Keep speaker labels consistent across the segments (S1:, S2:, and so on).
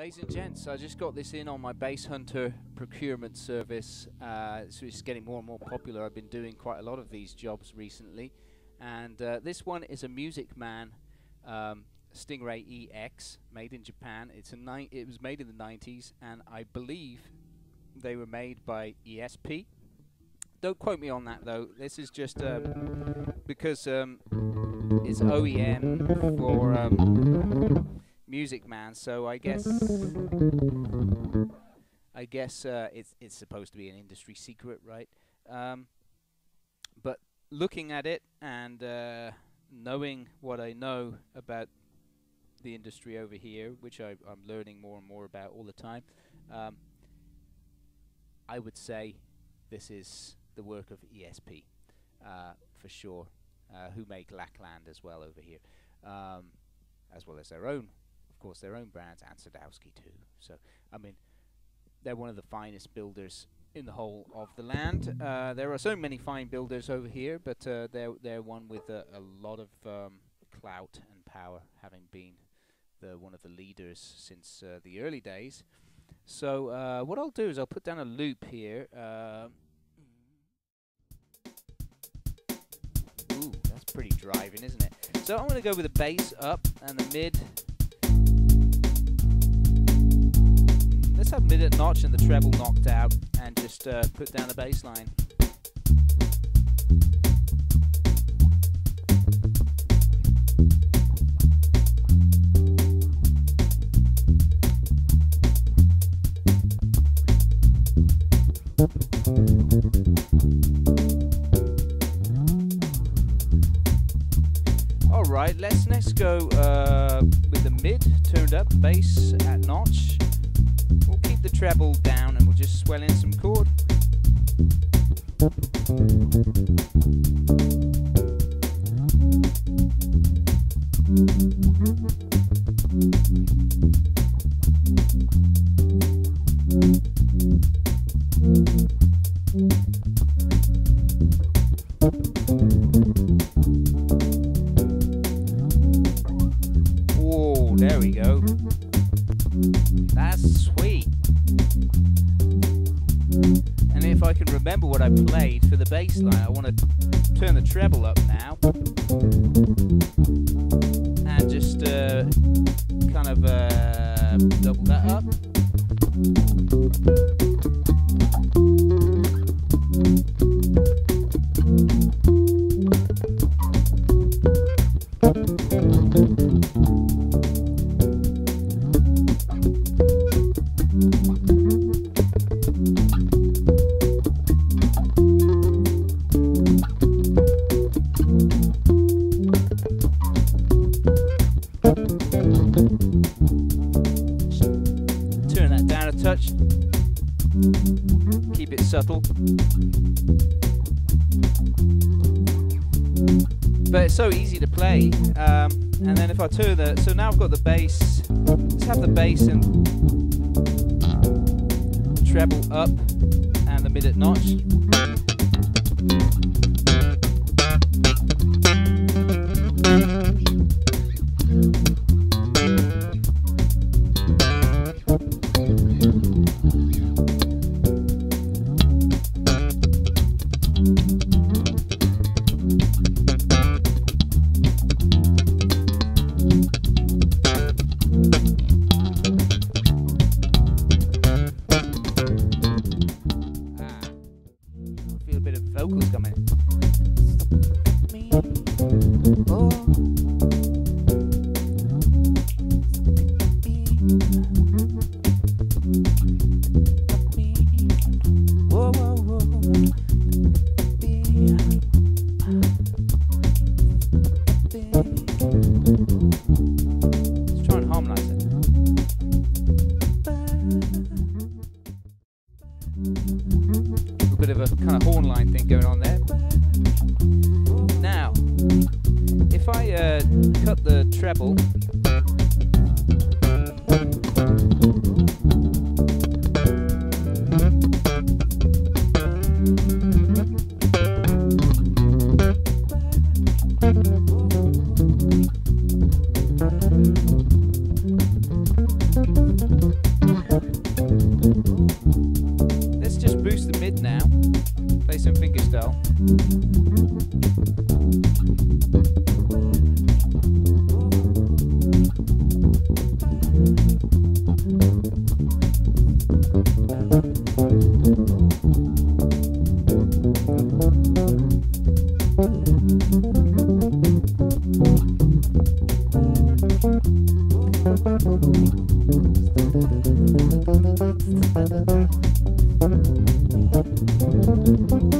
S1: Ladies and gents, I just got this in on my Bass Hunter procurement service. Uh, so it's getting more and more popular. I've been doing quite a lot of these jobs recently. And uh, this one is a Music Man um, Stingray EX, made in Japan. It's a it was made in the 90s, and I believe they were made by ESP. Don't quote me on that though. This is just um, because um, it's OEM for um, Music Man, so I guess I guess uh, it's it's supposed to be an industry secret, right? Um, but looking at it and uh, knowing what I know about the industry over here, which I, am learning more and more about all the time, um, I would say this is the work of ESP uh, for sure, uh, who make Lakland as well over here, um, as well as their own, course, their own brands and Sadowski too. So I mean, they're one of the finest builders in the whole of the land. Uh, there are so many fine builders over here, but uh, they're they're one with a, a lot of um, clout and power, having been the one of the leaders since uh, the early days. So uh, what I'll do is I'll put down a loop here. Uh, ooh, that's pretty driving, isn't it? So I'm going to go with the bass up and the mid. Let's have mid at notch and the treble knocked out and just uh, put down the bass line. Alright, let's next go uh, with the mid turned up, bass at notch. The treble down and we'll just swell in some chord. Bass line, I want to turn the treble up now. Touch. Keep it subtle. But it's so easy to play. Um, and then if I turn the, so now I've got the bass. Let's have the bass and treble up and the mid at notch. Of coming. Oh. Cut the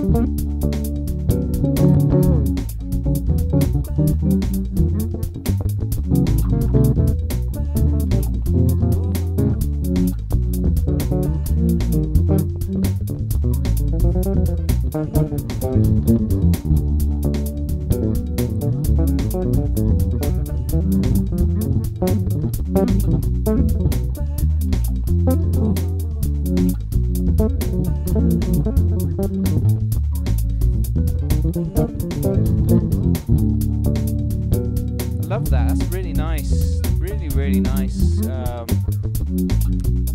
S1: Love that. That's really nice. Really, really nice um,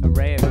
S1: array of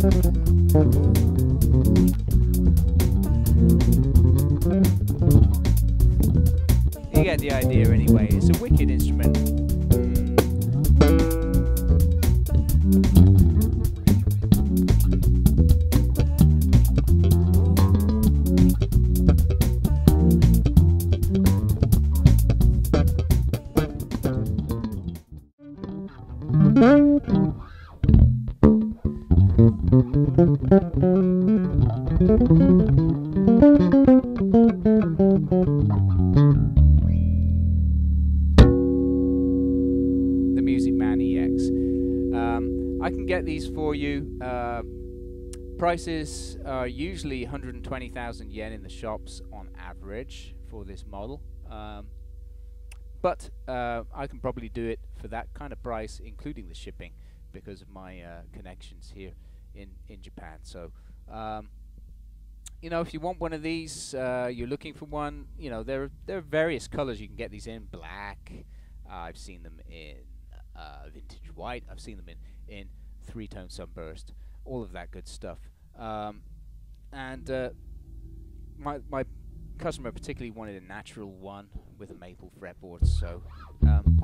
S1: You get the idea anyway. Prices are usually 120,000 yen in the shops on average for this model. Um, but uh, I can probably do it for that kind of price, including the shipping, because of my uh, connections here in in Japan. So, um, you know, if you want one of these, uh, you're looking for one. You know, there are, there are various colors you can get these in. Black. I've seen them in uh, vintage white. I've seen them in in three tone sunburst. All of that good stuff. Um, and uh, my my customer particularly wanted a natural one with a maple fretboard, so um,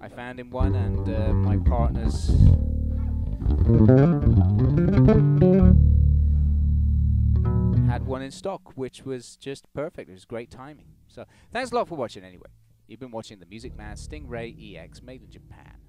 S1: I found him one, and uh, my partners had one in stock, which was just perfect. It was great timing. So thanks a lot for watching. Anyway, you've been watching the Music Man Stingray EX made in Japan.